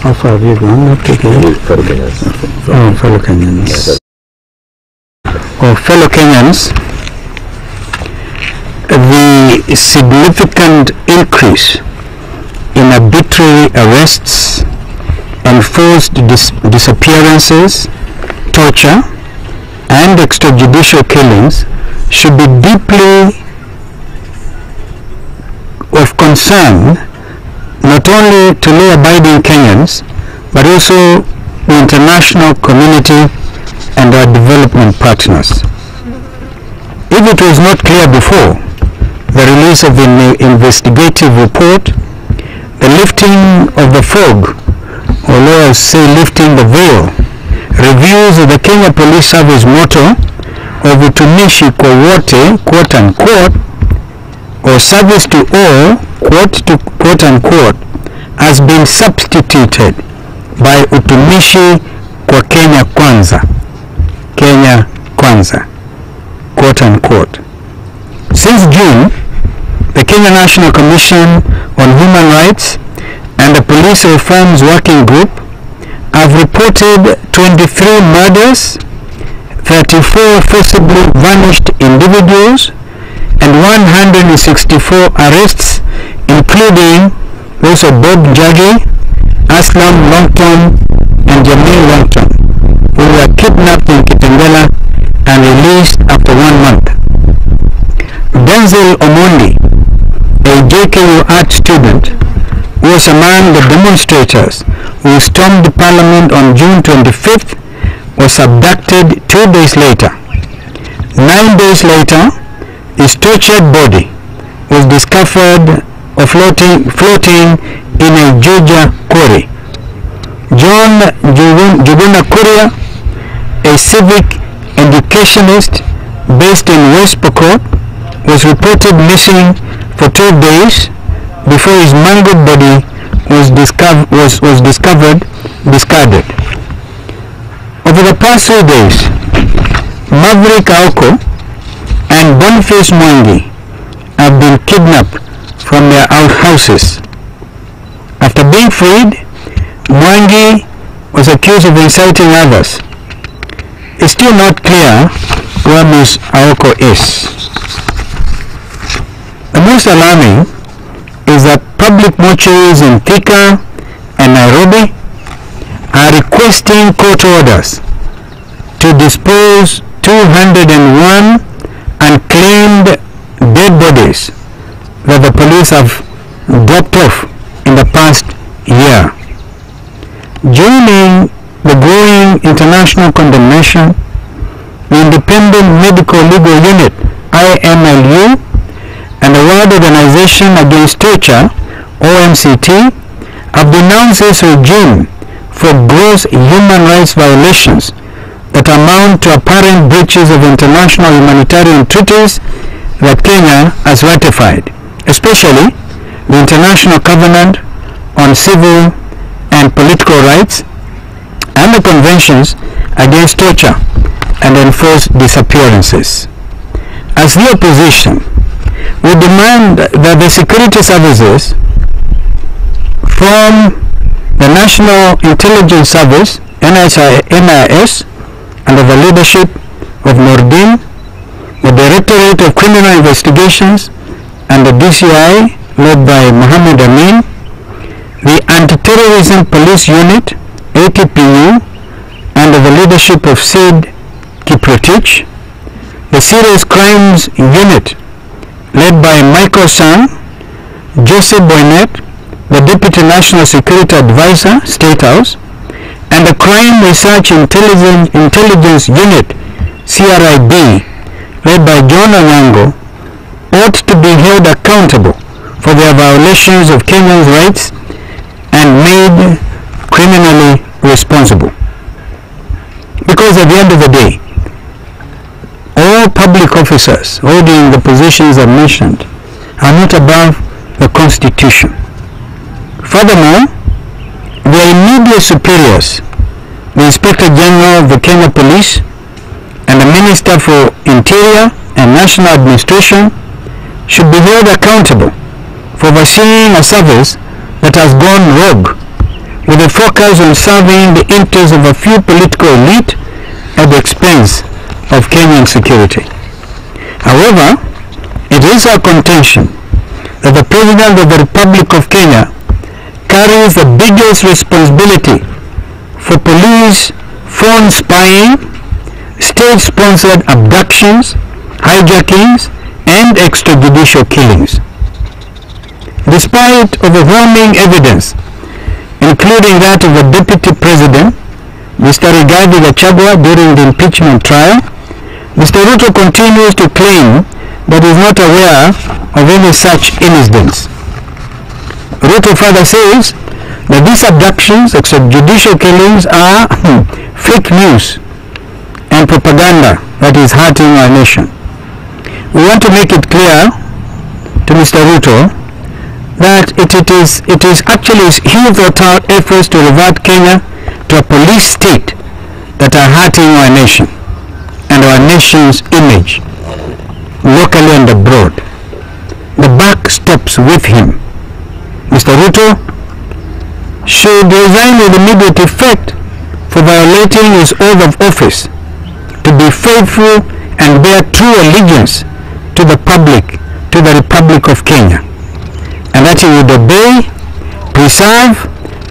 Far have you gone up to here? fellow Kenyans. Oh, fellow Kenyans. Oh, fellow Kenyans, the significant increase in arbitrary arrests, enforced dis- disappearances, torture, and extrajudicial killings should be deeply of concern not only to law-abiding Kenyans, but also the international community and our development partners. If it was not clear before, the release of the new investigative report, the lifting of the fog, or lawyers say lifting the veil, of the Kenya Police Service motto of utumishi kwa wote, quote unquote, or service to all, quote to quote unquote, has been substituted by utumishi kwa Kenya kwanza, Kenya kwanza, quote unquote. Since June, the Kenya National Commission on Human Rights and the Police Reforms Working Group have reported 23 murders, 34 forcibly vanished individuals, and 164 arrests, including those of Bob Njagi, Aslam Longton, and Jamil Longton, who were kidnapped in Kitengela and released after one month. Denzel Omondi, a JKUAT student, was among the demonstrators who stormed the Parliament on June 25th, was abducted two days later. Nine days later, his tortured body was discovered floating, floating in a Juja quarry. John Jubuna Kuria, a civic educationist based in West Pokot, was reported missing for 12 days before his mangled body was, discover- was, was discovered discarded. Over the past three days, Maverick Aoko and Boniface Mwangi have been kidnapped from their outhouses. After being freed, Mwangi was accused of inciting others. It's still not clear where Ms. Aoko is. The most alarming is that public mortuaries in Thika and Nairobi are requesting court orders to dispose 201 unclaimed dead bodies that the police have dropped off in the past year. Joining the growing international condemnation, the Independent Medical Legal Unit, IMLU, and the World Organization Against Torture, OMCT, have denounced this regime for gross human rights violations that amount to apparent breaches of international humanitarian treaties that Kenya has ratified, especially the International Covenant on Civil and Political Rights and the Conventions Against Torture and Enforced Disappearances. As the opposition, we demand that the security services from the National Intelligence Service, NIS, under the leadership of Noordin, the Directorate of Criminal Investigations, and the DCI, led by Mohammed Amin, the Anti-Terrorism Police Unit, ATPU, under the leadership of Sid Kiprotich, the Serious Crimes Unit, led by Michael Sang, Joseph Boinnet, the Deputy National Security Advisor, State House, and the Crime Research Intelligence, Intelligence Unit, CRIB, led by John Anyango, ought to be held accountable for their violations of Kenyans' rights and made criminally responsible. Because at the end of the day, all public officers holding the positions I've mentioned are not above the Constitution. Furthermore, immediate superiors, the Inspector General of the Kenya Police and the Minister for Interior and National Administration, should be held accountable for overseeing a service that has gone rogue with a focus on serving the interests of a few political elite at the expense of Kenyan security. However, it is our contention that the President of the Republic of Kenya carries the biggest responsibility for police phone spying, state-sponsored abductions, hijackings, and extrajudicial killings. Despite overwhelming evidence, including that of the Deputy President, Mr. Rigathi Gachagua during the impeachment trial, Mr. Ruto continues to claim that he is not aware of any such incidents. Ruto further says that these abductions, extrajudicial killings are hmm, fake news and propaganda that is hurting our nation. We want to make it clear to Mr. Ruto that it, it is it is actually his futile efforts to revert Kenya to a police state that are hurting our nation and our nation's image locally and abroad. The buck stops with him. Mr. Ruto should resign with immediate effect for violating his oath of office to be faithful and bear true allegiance to the public, to the Republic of Kenya, and that he would obey, preserve,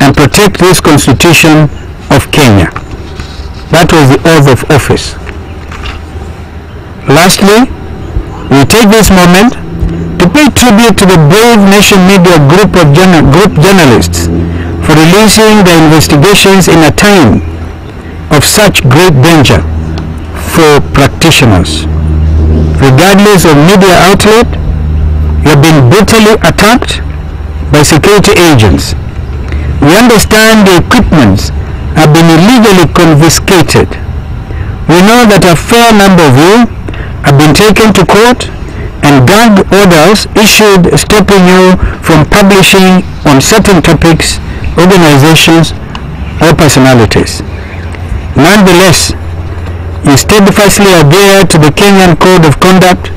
and protect this Constitution of Kenya. That was the oath of office. Lastly, we take this moment to pay tribute to the brave Nation Media group of journal- group journalists for releasing their investigations in a time of such great danger for practitioners. Regardless of media outlet, you have been brutally attacked by security agents. We understand the equipments have been illegally confiscated. We know that a fair number of you have been taken to court and gag orders issued stopping you from publishing on certain topics, organizations, or personalities. Nonetheless, you steadfastly adhere to the Kenyan Code of Conduct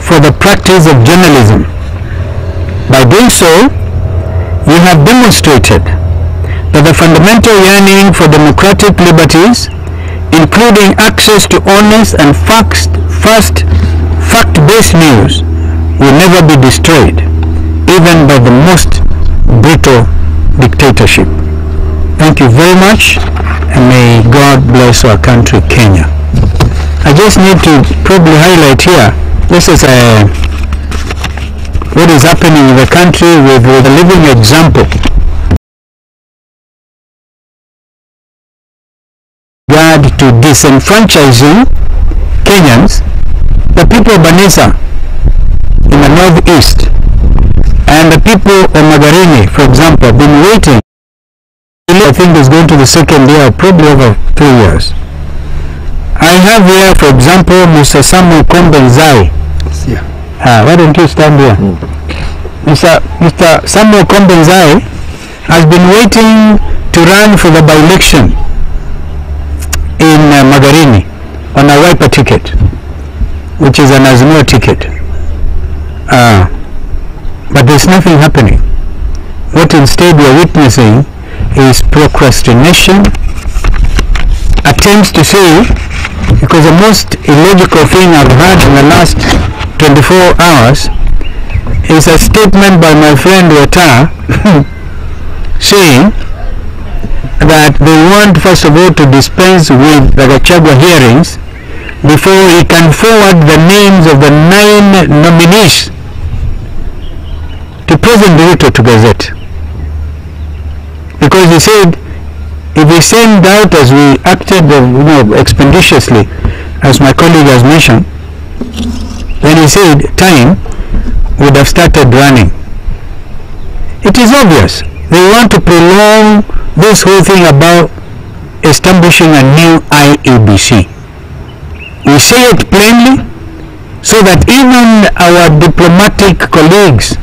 for the practice of journalism. By doing so, you have demonstrated that the fundamental yearning for democratic liberties, including access to honest and fast fact-based news, will never be destroyed, even by the most brutal dictatorship. Thank you very much, and may God bless our country, Kenya. I just need to probably highlight here, this is a, what is happening in the country with, with a living example regard to disenfranchising Kenyans, the people of banesa in the northeast and the people of Magarini, for example, have been waiting. I think it's going to the second year, probably over three years. I have here, for example, Mr. Samuel Kombenzai. Yeah. Ah, why don't you stand here? Mm. Mr. Mr. Samuel Kombenzai has been waiting to run for the by-election in uh, Magarini on a wiper ticket, which is an Azimio ticket. Uh, but there's nothing happening. What instead we are witnessing is procrastination, attempts to say, because the most illogical thing I've heard in the last 24 hours is a statement by my friend Weta saying that they want first of all to dispense with the Gachagua hearings before he can forward the names of the nine nominees to President Ruto to Gazette. Because he said if we send out as we acted uh, you know, expeditiously, as my colleague has mentioned, then he said time would have started running. It is obvious they want to prolong this whole thing about establishing a new IEBC. We say it plainly so that even our diplomatic colleagues,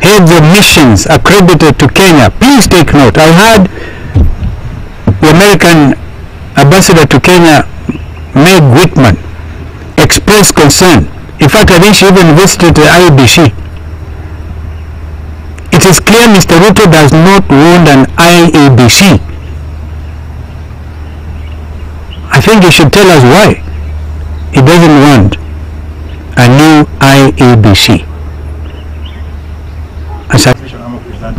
heads of missions accredited to Kenya, please take note. I had the American ambassador to Kenya, Meg Whitman, express concern. In fact, I think she even visited the IEBC. It is clear Mr. Ruto does not want an IEBC. I think he should tell us why new IEBC. Asa, Vision ama upinzani,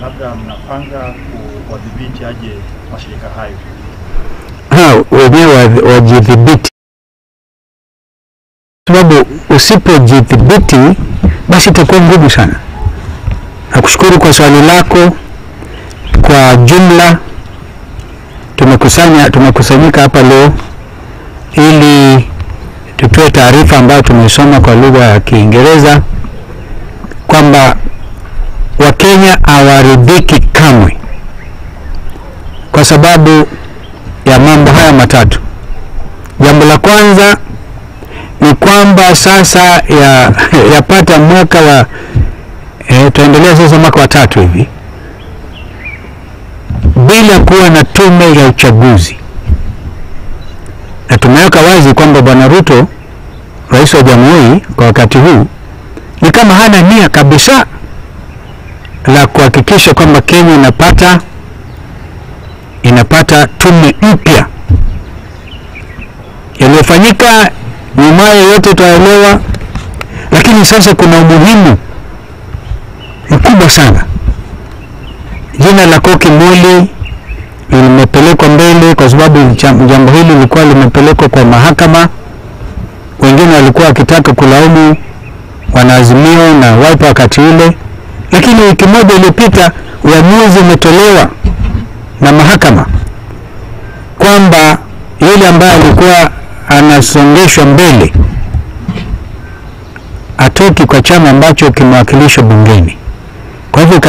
labda mnapanga kuwadhibiti aje mashirika hayo? hao wenyewe wajidhibiti, sababu usipojidhibiti basi itakuwa ngumu sana. Nakushukuru kwa swali lako. Kwa jumla tumekusanya tumekusanyika hapa leo ili tutoe taarifa ambayo tumesoma kwa lugha ya Kiingereza kwamba Wakenya hawaridhiki kamwe kwa sababu ya mambo haya matatu. Jambo la kwanza ni kwamba sasa ya yapata mwaka wa e, tuendelea sasa mwaka wa tatu hivi bila kuwa na tume ya uchaguzi, na tumeweka wazi kwamba Bwana Ruto, rais wa jamhuri kwa wakati huu, ni kama hana nia kabisa la kuhakikisha kwamba Kenya inapata inapata tume mpya. Yaliyofanyika nyumaye yote tutaelewa, lakini sasa kuna umuhimu mkubwa sana. Jina la Koki Moli kwa sababu jambo hili lilikuwa limepelekwa kwa mahakama. Wengine walikuwa wakitaka kulaumu wanaazimio na Wiper wakati ule, lakini wiki moja iliyopita uamuzi umetolewa na mahakama kwamba yule ambaye alikuwa anasongeshwa mbele atoki kwa chama ambacho kimewakilishwa bungeni. Kwa hivyo